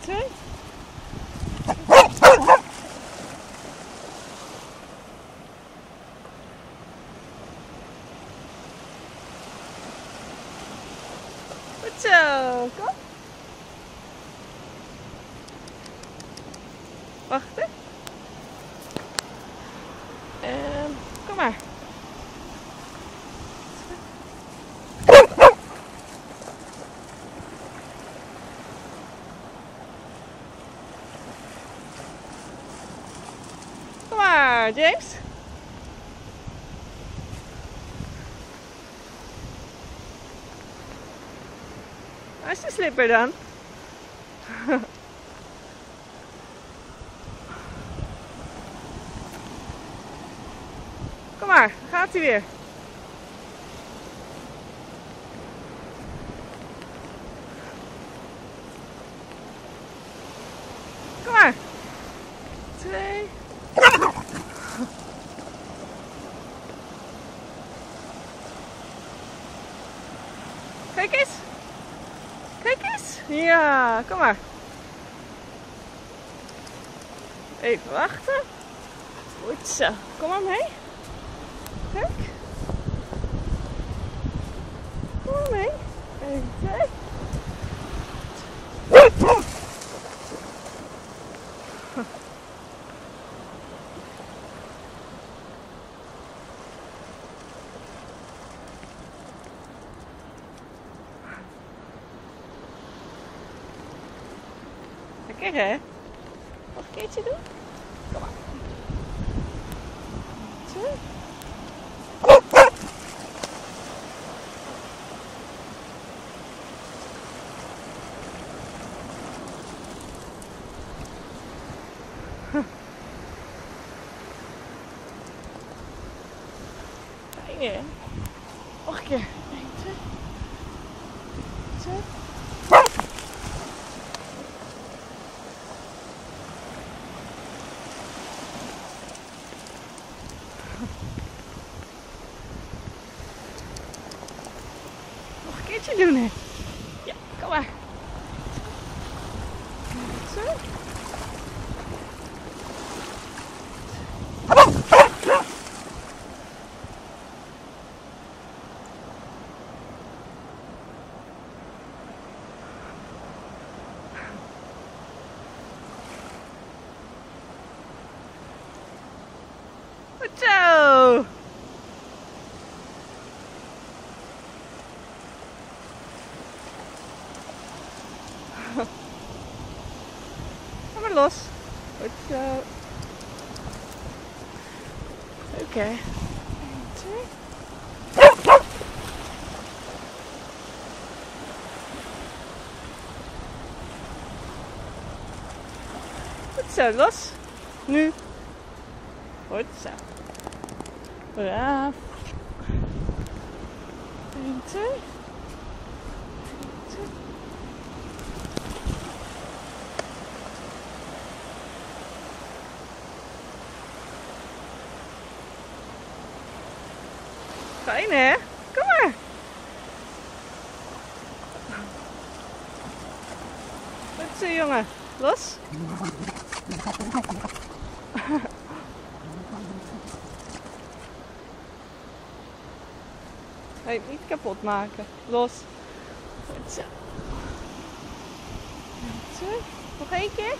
twee. Goed zo, kom. Wachten. En kom maar. James. Waar is de slipper dan? Kom maar, gaat hij weer. Kom maar. Twee. Kijk eens. Kijk eens. Ja, kom maar. Even wachten. Goed zo. Kom maar mee. Kijk. Kom maar mee. Even twee. Lekker hè? Nog een keertje doen? Kom maar. Zo. Nog een keer. 1, 2. Zo. Nog een keertje doen, hè? Ja, kom maar. Zo. Kom maar los. Goed zo. Oké. Okay. Zo, los. Nu. Goed zo. Braaf. 2. Fijn hè? Kom maar. Goed zo jongen. Los. Nee, niet kapot maken. Los. Goed zo. Zo. Nog één keer.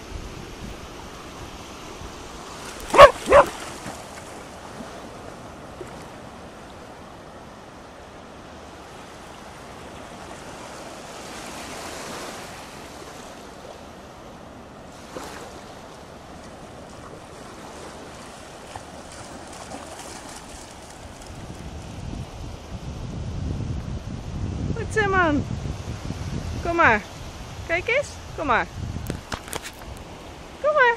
man. Kom maar. Kijk eens. Kom maar. Kom maar.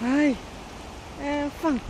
Hai. En eh, vang.